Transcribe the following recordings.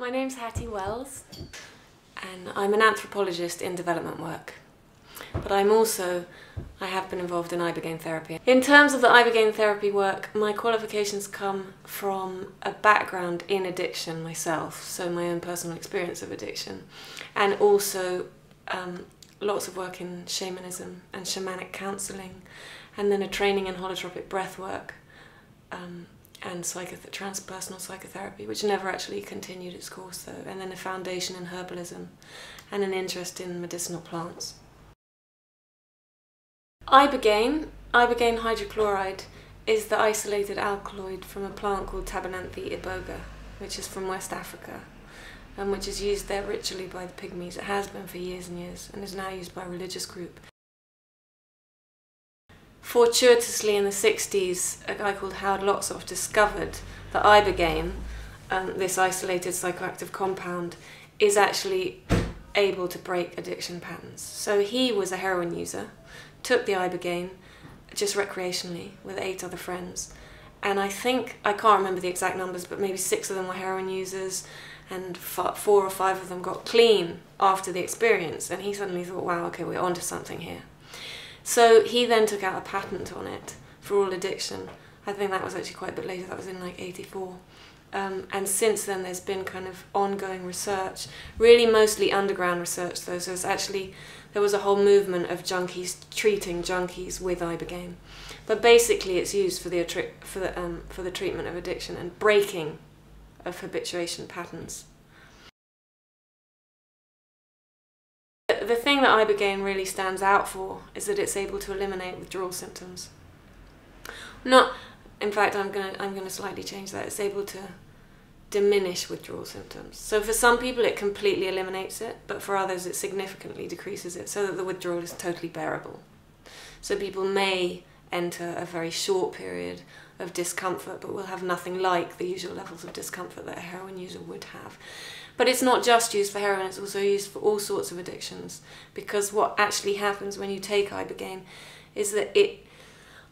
My name's Hattie Wells, and I'm an anthropologist in development work. But I'm also, I have been involved in Ibogaine therapy. In terms of the Ibogaine therapy work, my qualifications come from a background in addiction myself, so my own personal experience of addiction, and also um, lots of work in shamanism and shamanic counselling, and then a training in holotropic breath work. Um, and psychoth- transpersonal psychotherapy, which never actually continued its course though, and then a foundation in herbalism and an interest in medicinal plants. Ibogaine, ibogaine hydrochloride, is the isolated alkaloid from a plant called Tabernanthe iboga, which is from West Africa, and which is used there ritually by the Pygmies. It has been for years and years, and is now used by a religious group fortuitously in the 60s, a guy called Howard Lotsof discovered that ibogaine, um, this isolated psychoactive compound, is actually able to break addiction patterns. So he was a heroin user, took the ibogaine just recreationally with eight other friends. And I think, I can't remember the exact numbers, but maybe six of them were heroin users, and four or five of them got clean after the experience. And he suddenly thought, wow, okay, we're onto something here. So he then took out a patent on it for all addiction. I think that was actually quite a bit later, that was in like 84. Um, and since then there's been kind of ongoing research, really mostly underground research though, so it's actually, there was a whole movement of junkies treating junkies with Ibogaine. But basically it's used for the, for the, um, for the treatment of addiction and breaking of habituation patterns. The thing that ibogaine really stands out for is that it's able to eliminate withdrawal symptoms. Not, in fact, I'm gonna I'm gonna slightly change that. It's able to diminish withdrawal symptoms. So for some people, it completely eliminates it, but for others, it significantly decreases it, so that the withdrawal is totally bearable. So people may enter a very short period of discomfort, but will have nothing like the usual levels of discomfort that a heroin user would have. But it's not just used for heroin, it's also used for all sorts of addictions. Because what actually happens when you take Ibogaine is that it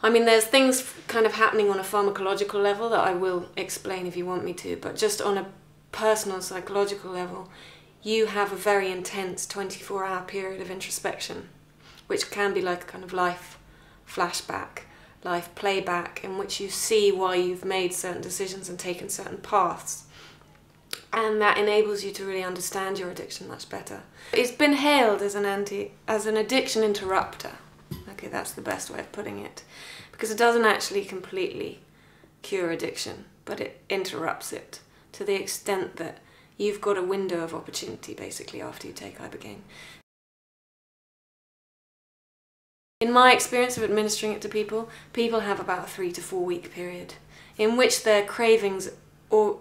I mean, there's things kind of happening on a pharmacological level that I will explain if you want me to, but just on a personal psychological level, you have a very intense 24 hour period of introspection, which can be like a kind of life flashback, life playback, in which you see why you've made certain decisions and taken certain paths and that enables you to really understand your addiction much better. It's been hailed as an anti as an addiction interrupter. Okay, that's the best way of putting it. Because it doesn't actually completely cure addiction, but it interrupts it to the extent that you've got a window of opportunity basically after you take ibogaine. In my experience of administering it to people, people have about a three to four week period in which their cravings or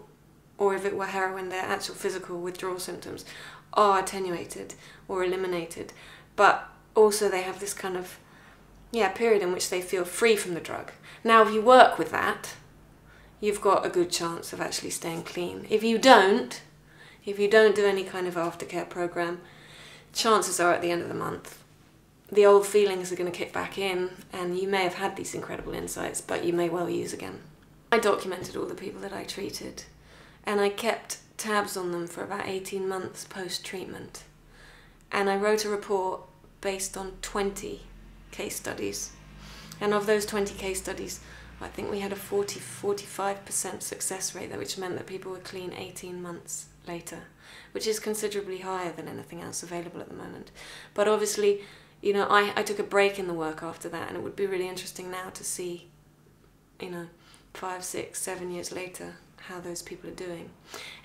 or if it were heroin, their actual physical withdrawal symptoms are attenuated or eliminated. But also they have this kind of yeah period in which they feel free from the drug. Now, if you work with that, you've got a good chance of actually staying clean. If you don't, if you don't do any kind of aftercare program, chances are at the end of the month, the old feelings are going to kick back in, and you may have had these incredible insights, but you may well use again. I documented all the people that I treated and I kept tabs on them for about 18 months post treatment. And I wrote a report based on 20 case studies. And of those 20 case studies, I think we had a 40 45% success rate, which meant that people were clean 18 months later, which is considerably higher than anything else available at the moment. But obviously, you know, I, I took a break in the work after that, and it would be really interesting now to see, you know, five, six, seven years later, how those people are doing.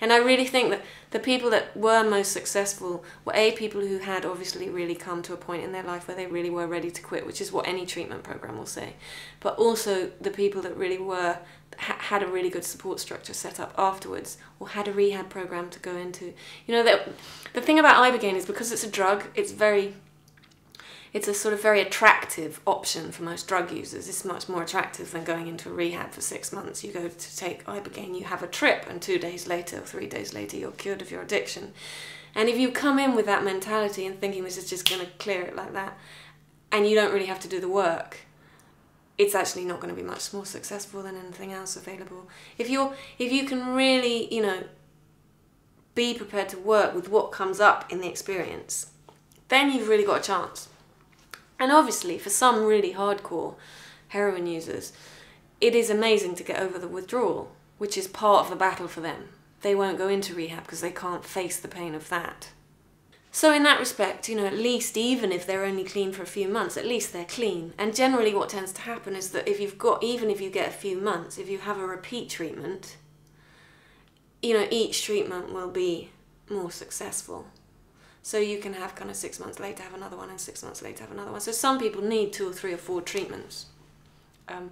And I really think that the people that were most successful were A, people who had obviously really come to a point in their life where they really were ready to quit, which is what any treatment program will say. But also the people that really were, ha had a really good support structure set up afterwards or had a rehab program to go into. You know, that the thing about Ibogaine is because it's a drug, it's very it's a sort of very attractive option for most drug users. It's much more attractive than going into a rehab for six months. You go to take Ibogaine, you have a trip, and two days later or three days later, you're cured of your addiction. And if you come in with that mentality and thinking this is just going to clear it like that, and you don't really have to do the work, it's actually not going to be much more successful than anything else available. If you're, if you can really, you know, be prepared to work with what comes up in the experience, then you've really got a chance. And obviously, for some really hardcore heroin users, it is amazing to get over the withdrawal, which is part of the battle for them. They won't go into rehab because they can't face the pain of that. So in that respect, you know, at least even if they're only clean for a few months, at least they're clean. And generally what tends to happen is that if you've got, even if you get a few months, if you have a repeat treatment, you know, each treatment will be more successful. So you can have kind of six months later have another one and six months later have another one. So some people need two or three or four treatments. Um,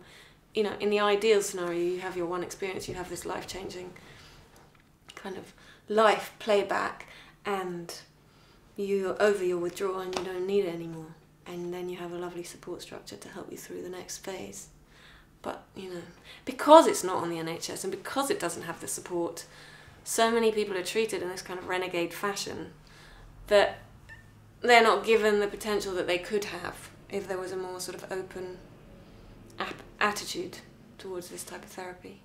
you know, in the ideal scenario, you have your one experience, you have this life-changing kind of life playback and you're over your withdrawal and you don't need it anymore. And then you have a lovely support structure to help you through the next phase. But, you know, because it's not on the NHS and because it doesn't have the support, so many people are treated in this kind of renegade fashion that they're not given the potential that they could have if there was a more sort of open attitude towards this type of therapy.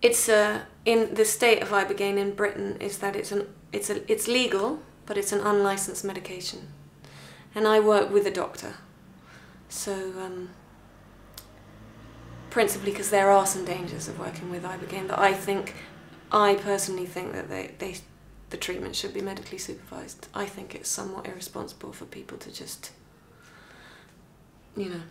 It's uh, in the state of ibogaine in Britain is that it's an it's a it's legal, but it's an unlicensed medication, and I work with a doctor, so um, principally because there are some dangers of working with ibogaine that I think I personally think that they they the treatment should be medically supervised. I think it's somewhat irresponsible for people to just you know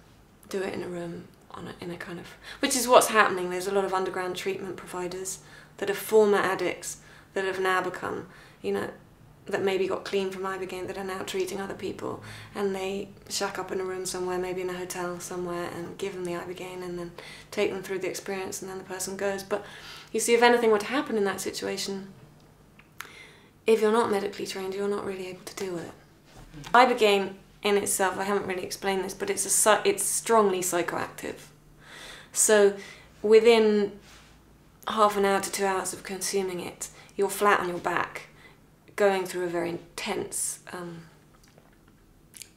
do it in a room on a, in a kind of which is what's happening. There's a lot of underground treatment providers that are former addicts that have now become, you know, that maybe got clean from ibogaine that are now treating other people, and they shack up in a room somewhere, maybe in a hotel somewhere, and give them the ibogaine, and then take them through the experience, and then the person goes. But you see, if anything were to happen in that situation, if you're not medically trained, you're not really able to deal with it. Ibogaine in itself, I haven't really explained this, but it's a it's strongly psychoactive. So within half an hour to two hours of consuming it, you're flat on your back, going through a very intense, um,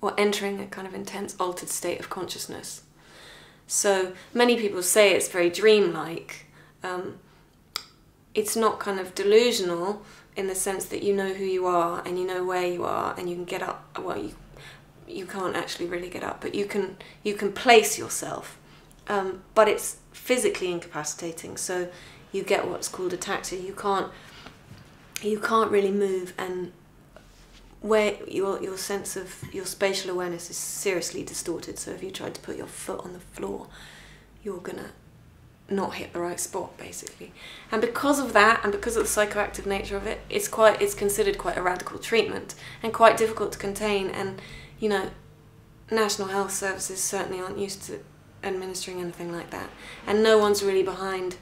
or entering a kind of intense altered state of consciousness. So many people say it's very dreamlike. Um, it's not kind of delusional in the sense that you know who you are and you know where you are and you can get up. Well, you you can't actually really get up, but you can you can place yourself. Um, but it's physically incapacitating, so you get what's called ataxia. You can't you can't really move, and where your your sense of your spatial awareness is seriously distorted. So if you tried to put your foot on the floor, you're gonna not hit the right spot basically and because of that and because of the psychoactive nature of it it's quite it's considered quite a radical treatment and quite difficult to contain and you know, National Health Services certainly aren't used to administering anything like that. And no one's really behind,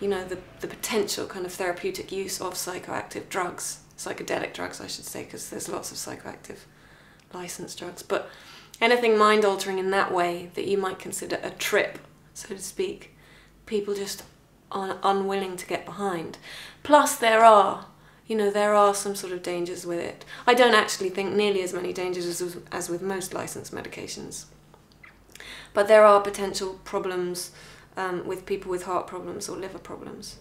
you know, the, the potential kind of therapeutic use of psychoactive drugs, psychedelic drugs, I should say, because there's lots of psychoactive licensed drugs. But anything mind altering in that way that you might consider a trip, so to speak, people just are unwilling to get behind. Plus, there are you know, there are some sort of dangers with it. I don't actually think nearly as many dangers as, as with most licensed medications. But there are potential problems um, with people with heart problems or liver problems.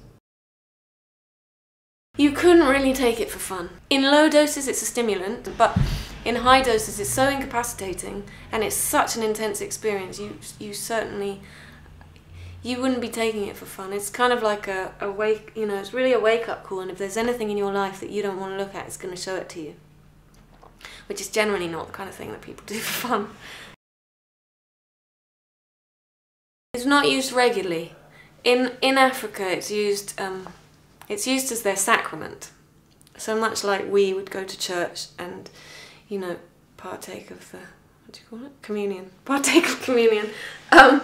You couldn't really take it for fun. In low doses it's a stimulant, but in high doses it's so incapacitating and it's such an intense experience, you, you certainly you wouldn't be taking it for fun. It's kind of like a, a wake, you know, it's really a wake up call. And if there's anything in your life that you don't want to look at, it's going to show it to you. Which is generally not the kind of thing that people do for fun. It's not used regularly. In in Africa, it's used um, it's used as their sacrament. So much like we would go to church and, you know, partake of the what do you call it? Communion. Partake of communion. Um,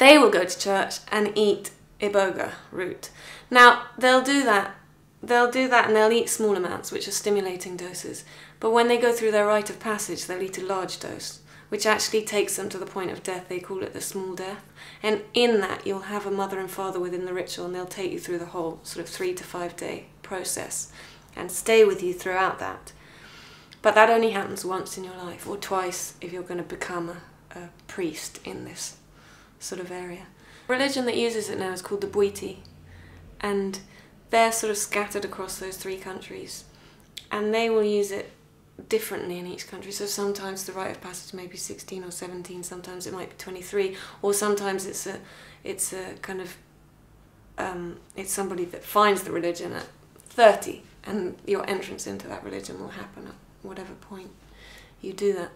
they will go to church and eat iboga root. Now, they'll do that. They'll do that and they'll eat small amounts, which are stimulating doses. But when they go through their rite of passage, they'll eat a large dose, which actually takes them to the point of death. They call it the small death. And in that, you'll have a mother and father within the ritual, and they'll take you through the whole sort of three to five day process and stay with you throughout that. But that only happens once in your life, or twice if you're going to become a, a priest in this sort of area. Religion that uses it now is called the Bwiti, and they're sort of scattered across those three countries, and they will use it differently in each country. So sometimes the rite of passage may be 16 or 17, sometimes it might be 23, or sometimes it's a it's a kind of um, it's somebody that finds the religion at 30 and your entrance into that religion will happen at whatever point you do that.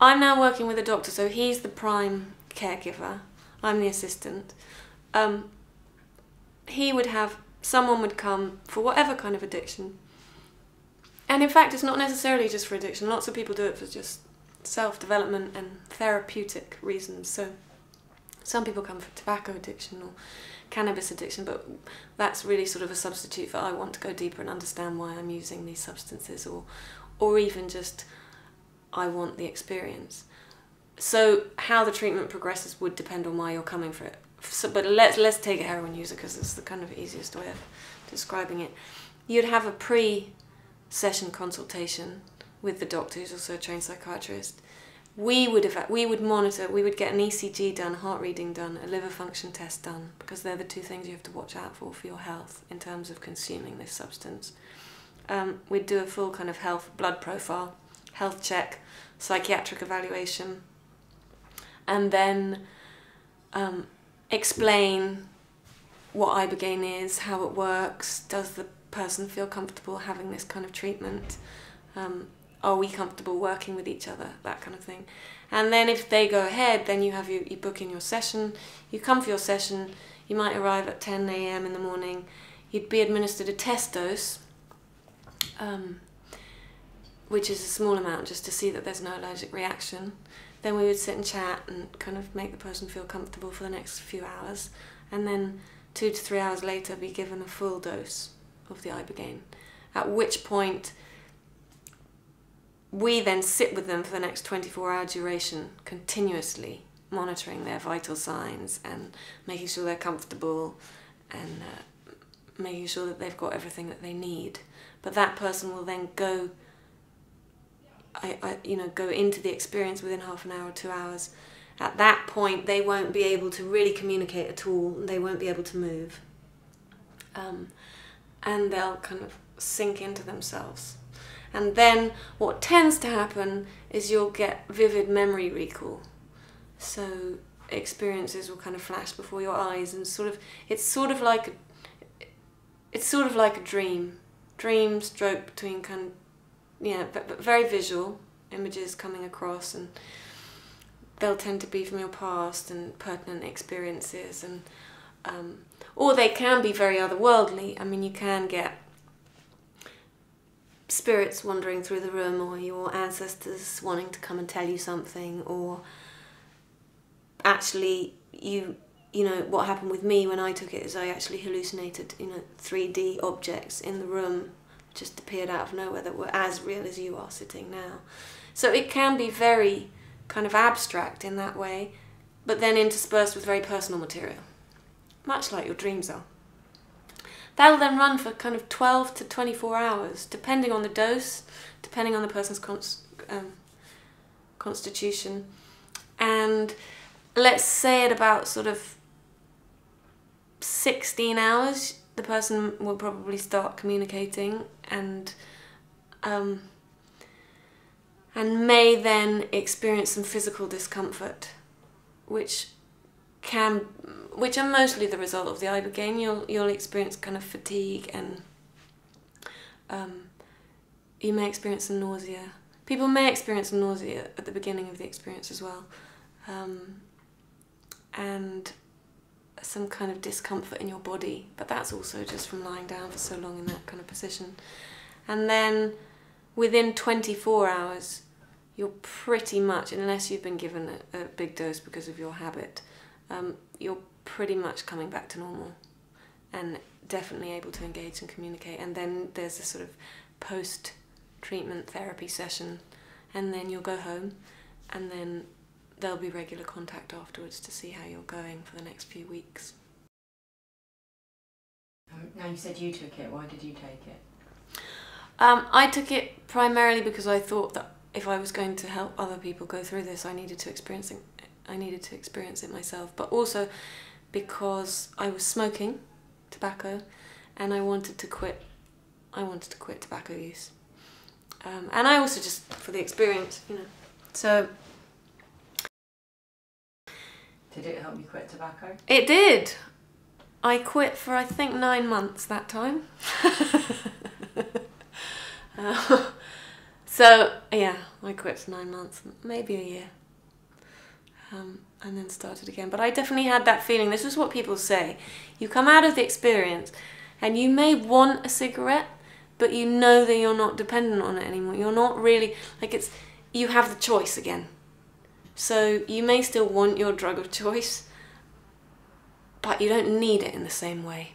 I'm now working with a doctor, so he's the prime caregiver. I'm the assistant. Um, he would have someone would come for whatever kind of addiction. And in fact, it's not necessarily just for addiction. Lots of people do it for just self development and therapeutic reasons. So some people come for tobacco addiction or cannabis addiction, but that's really sort of a substitute for I want to go deeper and understand why I'm using these substances, or, or even just I want the experience. So how the treatment progresses would depend on why you're coming for it. So, but let's let's take a heroin user because it's the kind of easiest way of describing it. You'd have a pre-session consultation with the doctor, who's also a trained psychiatrist, we would have we would monitor we would get an ECG done heart reading done a liver function test done because they're the two things you have to watch out for for your health in terms of consuming this substance um, we'd do a full kind of health blood profile health check psychiatric evaluation and then um, explain what ibogaine is how it works does the person feel comfortable having this kind of treatment um, are we comfortable working with each other, that kind of thing. And then if they go ahead, then you have your, you book in your session, you come for your session, you might arrive at 10 a.m. in the morning, you'd be administered a test dose, um, which is a small amount just to see that there's no allergic reaction. Then we would sit and chat and kind of make the person feel comfortable for the next few hours. And then two to three hours later, be given a full dose of the Ibogaine. At which point, we then sit with them for the next 24 hour duration, continuously monitoring their vital signs and making sure they're comfortable and uh, making sure that they've got everything that they need. But that person will then go, I, I, you know, go into the experience within half an hour or two hours. At that point, they won't be able to really communicate at all. They won't be able to move. Um, and they'll kind of sink into themselves. And then what tends to happen is you'll get vivid memory recall. So experiences will kind of flash before your eyes and sort of it's sort of like it's sort of like a dream. Dream stroke between kind of, yeah, but, but very visual images coming across and they'll tend to be from your past and pertinent experiences and um, or they can be very otherworldly. I mean, you can get spirits wandering through the room or your ancestors wanting to come and tell you something or actually you you know what happened with me when I took it is I actually hallucinated you know 3D objects in the room just appeared out of nowhere that were as real as you are sitting now so it can be very kind of abstract in that way but then interspersed with very personal material much like your dreams are That'll then run for kind of 12 to 24 hours, depending on the dose, depending on the person's um, constitution. And let's say at about sort of 16 hours, the person will probably start communicating and um, and may then experience some physical discomfort, which can which are mostly the result of the ibogaine. You'll you'll experience kind of fatigue and um, you may experience some nausea. People may experience nausea at the beginning of the experience as well, um, and some kind of discomfort in your body. But that's also just from lying down for so long in that kind of position. And then within 24 hours, you're pretty much, unless you've been given a, a big dose because of your habit, um, you're pretty much coming back to normal and definitely able to engage and communicate. And then there's a sort of post treatment therapy session, and then you'll go home, and then there'll be regular contact afterwards to see how you're going for the next few weeks. Um, now you said you took it. Why did you take it? Um, I took it primarily because I thought that if I was going to help other people go through this, I needed to experience it. I needed to experience it myself. But also, because I was smoking tobacco and I wanted to quit. I wanted to quit tobacco use. Um, and I also just, for the experience, you know. So Did it help you quit tobacco? it did. I quit for I think nine months that time. Uh, so yeah, I quit for nine months, maybe a year, um, and then started again. But I definitely had that feeling. This is what people say: you come out of the experience, and you may want a cigarette, but you know that you're not dependent on it anymore. You're not really like it's. You have the choice again. So you may still want your drug of choice, but you don't need it in the same way.